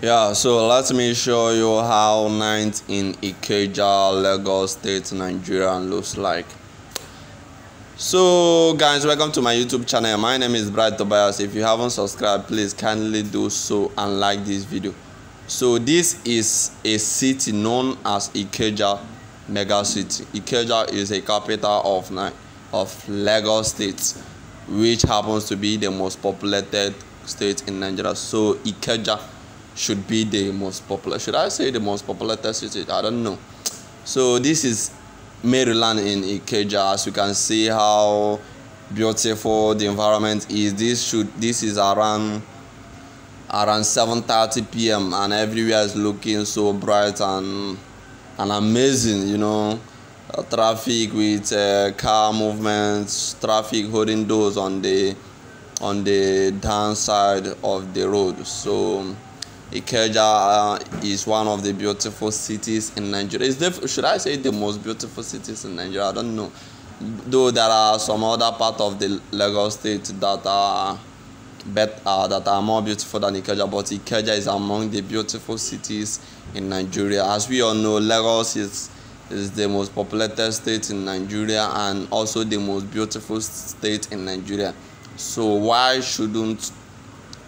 Yeah, so let me show you how night in Ikeja, Lagos State, Nigeria looks like. So guys, welcome to my YouTube channel. My name is Bright Tobias. If you haven't subscribed, please kindly do so and like this video. So this is a city known as Ikeja Mega City. Ikeja is a capital of of Lagos State, which happens to be the most populated state in Nigeria. So Ikeja should be the most popular. Should I say the most populated city? I don't know. So this is Maryland in Ikeja. As you can see how beautiful the environment is. This should this is around around 7:30 p.m. and everywhere is looking so bright and and amazing. You know, uh, traffic with uh, car movements, traffic holding doors on the on the downside of the road. So Ikeja uh, is one of the beautiful cities in Nigeria. The, should I say the most beautiful cities in Nigeria? I don't know. Though there are some other part of the Lagos state that are bet, uh, that are more beautiful than Ikeja, but Ikeja is among the beautiful cities in Nigeria. As we all know, Lagos is is the most populated state in Nigeria and also the most beautiful state in Nigeria. So why shouldn't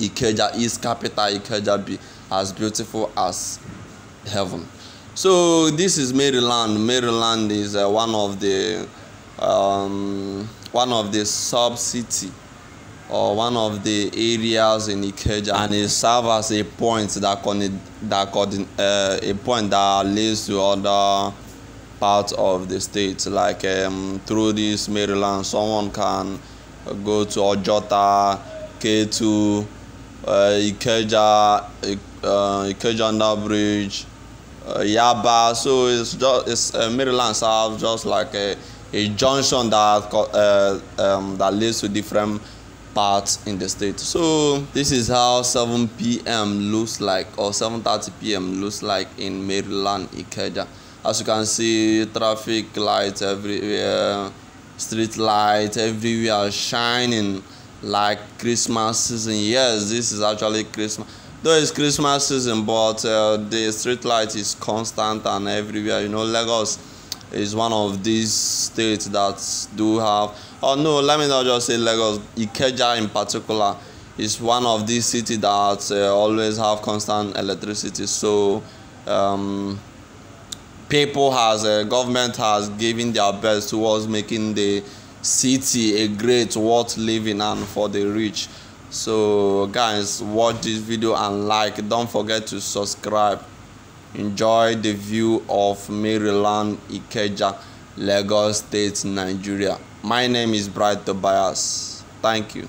Ikeja East capital Ikeja be as beautiful as heaven. So this is Maryland. Maryland is uh, one of the um, one of the sub city or one of the areas in Ikeja, and it serves as a point that con that con uh, a point that leads to other parts of the state. Like um, through this Maryland, someone can go to Ojota, Ketu uh, Ikeja, uh, Ikeja Under Bridge, uh, Yaba. So it's just it's uh, Maryland serves just like a, a junction that uh, um, that leads to different parts in the state. So this is how 7 p.m. looks like, or 7:30 p.m. looks like in Maryland, Ikeja. As you can see, traffic lights everywhere, street lights everywhere shining like Christmas season. Yes, this is actually Christmas. Though it's Christmas season, but uh, the street light is constant and everywhere. You know, Lagos is one of these states that do have. Oh no, let me not just say Lagos. Ikeja in particular is one of these cities that uh, always have constant electricity. So. Um, people has uh, government has given their best towards making the city a great worth living and for the rich. So guys watch this video and like. Don't forget to subscribe. Enjoy the view of maryland ikeja lagos state nigeria. My name is bright tobias. Thank you.